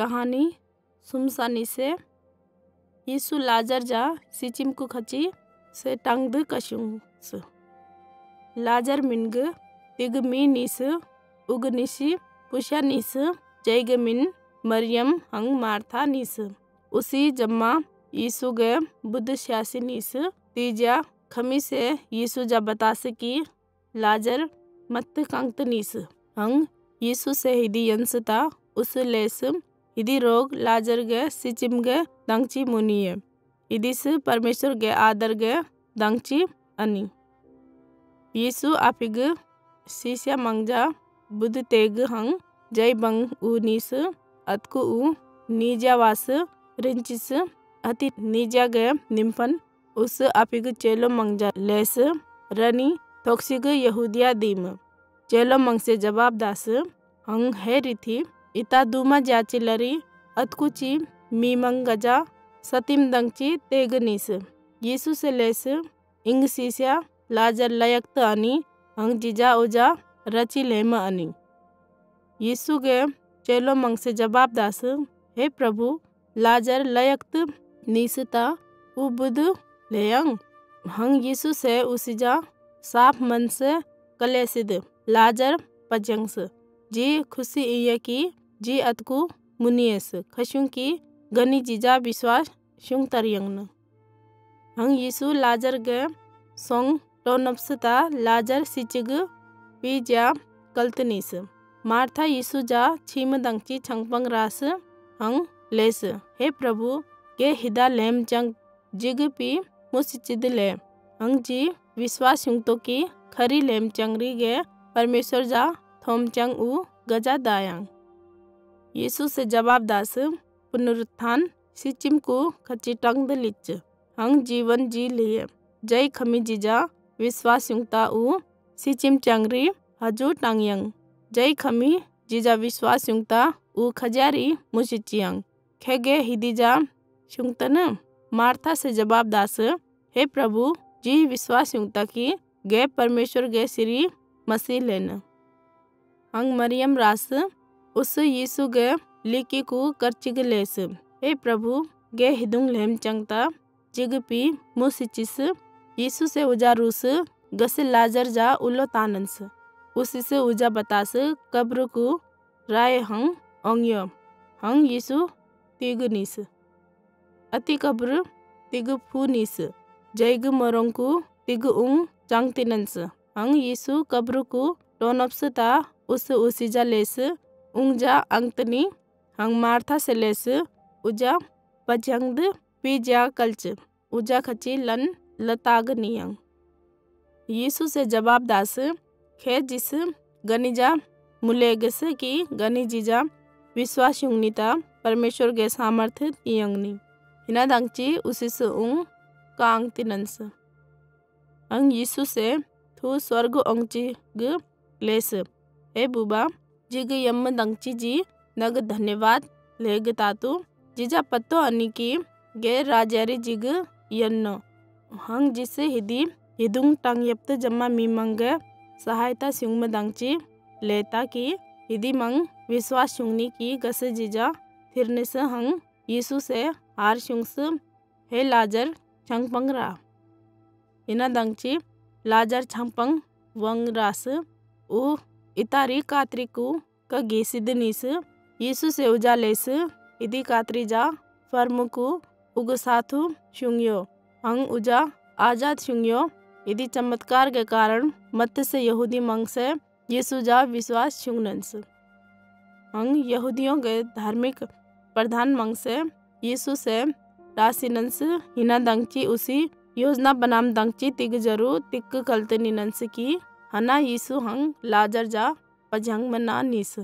कहानी सुमसानी से। यीशु लाजर जा सिचिम को खची, से टंग द कशुंग लाजर मिनग मी निस, उग निशी पुषा निस जैग मिन, मरियम हंग मारथा निस। उसी जम्मा यीशु गे बुद्ध श्यासी निस, तीजा खमी से यीशु जा बतास की लाजर मत कंत निस। हंग यीशु से हिदी यंसता, उस लेस इदी रोग लाजर गे सिचिम गे दंगची मुनिये इदिस परमेश्वर गे आदर गे दंगची अनि। यीशु आपिग सीसिया मंगजा बुद्ध तेग हंग जय बंग उ निस अतकु उ नीजा वास रिंचिस अति नीजा गे निम्फन उस आपिग चेलो मंगजा लेस रनी थोक्सिग यहूदिया दीम। चेलो मंग से जवाब दास हंग है रिथी इता दुमा जाचिलरी अतकुची मीमंगजा, सतीम दंगची तेगनीस यीशु से लेस इंग सीसिया लाजर लयक्त अनि हंग जिजा उजा रची लेम अनि यीशु के चेलो मंग से जवाब दास, हे प्रभु, लाजर लयक्त निसता, उबुद लेयंग। हंग यीशु से उसिजा, साफ़ मन से कलेसिद, लाजर पजंगस, जी खुशी इये की जी अतकु मुनियस खशुं की गनी जीजा विश्वास शुंग तरियंगन। हंग यीशु लाजर गे सोंग टोनप्सता लाजर सिचिग पी जा कल्तनीस। मार्था यीशु जा छीम दंगची छंगपंग रास हंग लेस। हे प्रभु के हिदा लेम चंग जिग पी मुसिचिद ले। हंग जी विश्वास तो की खरी लेम चंगरी गे परमेश्वर जा थोम चंग उ गजा दायांग। यीशु से जवाब दास, पुनरुत्थान सिचिम को खची टंग लिच हंग जीवन जी लिए जय खमी जीजा, विश्वास युक्ता उ। सिचिम चंगरी, हजू टांगयंग। जय खमी जीजा, विश्वास युक्ता उ। खजारी मुसिचियंग खेगे हिदीजा, शुंगतन। मार्था से जवाब दास, हे प्रभु, जी विश्वास युक्ता की, गे परमेश्वर गे श्री मसीह लेन। हंग मरियम रास उस यीशु गे लिकी को करचिग लेस हे प्रभु, गे हिदुंग लेम चंगता, जिग पी मुसिचिस यीशु से उजा रूस, गस लाजर जा उलो तानंस। उसी से उजा बतास, कब्र को राय हंग ओंग्यो हंग यीशु तिग निस। अति कब्र तिग फू निस। जैग मरोंग को तिग उंग चांगतिनंस हंग यीशु कब्र को टोनप्सता उस उसीजा लेस। उंगजा अंगतनी हंग मार्था से लेस उजा पजंगद पीजा कल्च उजा खची लन लताग नियंग यीशु से जवाब दास खे जिस गनिजा मुलेगस की गनी जीजा विश्वास युंगनीता परमेश्वर के सामर्थ्य तियंगनी हिना दंगची उसी से उंग कांग तिनंस अंग यीशु से थू स्वर्ग ओंगची ग लेस ए बुबा जिग यम दंगची जी, नग धन्यवाद, लेग तातु, जिजा पत्तो अनि की गे राजारी जिग यन्न। हंग जिसे हिदी, हिदुंग टंग यप्त जम्मा मीमंग सहायता सिंग दंगची, लेता की, हिदी मंग, विश्वास शुंगनी की, गस जिजा थिरने से हंग यीशु से हार शुंगस, हे लाजर छंगपंग रा। इना दंगची, लाजर छंगपंग वंग रास, उ इतारी कात्रिकु का निस यीशु से उजा लेस इदी कात्री जा फर्मुकु उग साथु शुंग्यो। हंग उजा आज़ाद शुंग्यो। यदि चमत्कार के कारण मत से यहूदी मंग से यीशु जा विश्वास शुंगनंस हंग यहूदियों के धार्मिक प्रधान मंग से यीशु से राशिनंस हिना दंगची उसी योजना बनाम दंगची तिग जरू तिक कलते निनंस की हना यीशु हंग लाजर जा पजंग मना निस।